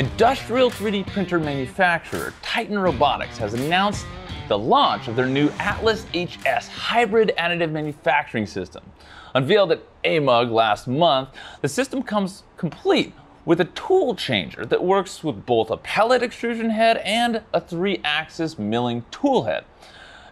Industrial 3D printer manufacturer Titan Robotics has announced the launch of their new Atlas HS hybrid additive manufacturing system. Unveiled at AMUG last month, the system comes complete with a tool changer that works with both a pellet extrusion head and a three axis milling tool head,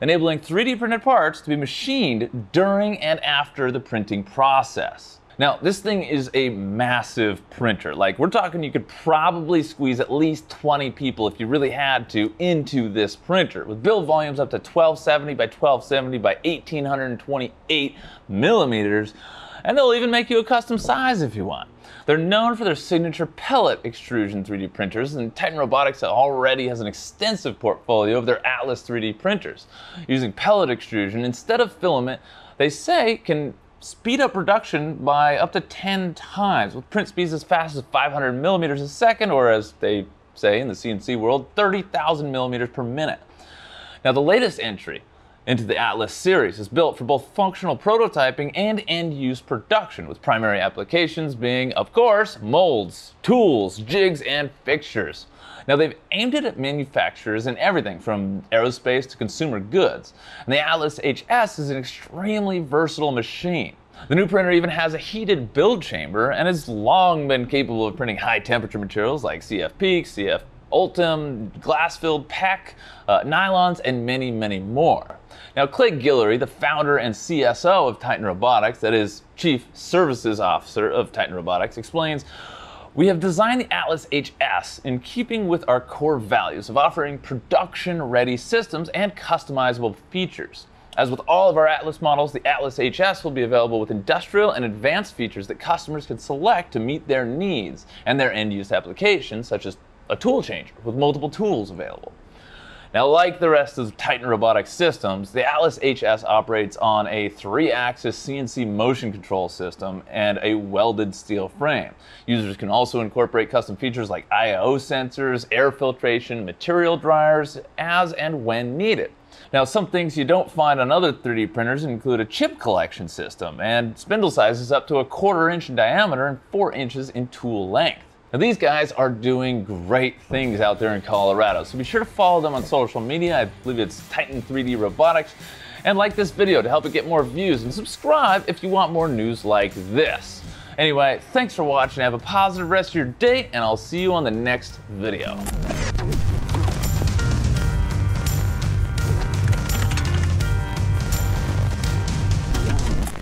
enabling 3D printed parts to be machined during and after the printing process. Now, this thing is a massive printer. Like, we're talking you could probably squeeze at least 20 people if you really had to into this printer, with build volumes up to 1270 by 1270 by 1828 millimeters, and they'll even make you a custom size if you want. They're known for their signature pellet extrusion 3D printers, and Titan Robotics already has an extensive portfolio of their Atlas 3D printers. Using pellet extrusion instead of filament, they say can speed up production by up to 10 times, with print speeds as fast as 500 millimeters a second, or as they say in the CNC world, 30,000 millimeters per minute. Now, the latest entry into the Atlas series is built for both functional prototyping and end use production, with primary applications being, of course, molds, tools, jigs, and fixtures. Now, they've aimed it at manufacturers in everything from aerospace to consumer goods. And the Atlas HS is an extremely versatile machine. The new printer even has a heated build chamber and has long been capable of printing high temperature materials like CF PEEK, Ultem, glass-filled PEKK, uh, nylons, and many, many more. Now, Clay Guillory, the founder and CSO of Titan Robotics, that is Chief Services Officer of Titan Robotics, explains we have designed the Atlas HS in keeping with our core values of offering production ready systems and customizable features. As with all of our Atlas models, the Atlas HS will be available with industrial and advanced features that customers can select to meet their needs and their end use applications, such as a tool changer with multiple tools available. Now, like the rest of Titan Robotics systems, the Atlas HS operates on a three-axis CNC motion control system and a welded steel frame. Users can also incorporate custom features like IO sensors, air filtration, material dryers, as and when needed. Now, some things you don't find on other 3D printers include a chip collection system and spindle sizes up to a quarter inch in diameter and four inches in tool length. Now, these guys are doing great things out there in Colorado, so be sure to follow them on social media. I believe it's Titan 3D Robotics. And like this video to help it get more views, and subscribe if you want more news like this. Anyway, thanks for watching. Have a positive rest of your day, and I'll see you on the next video.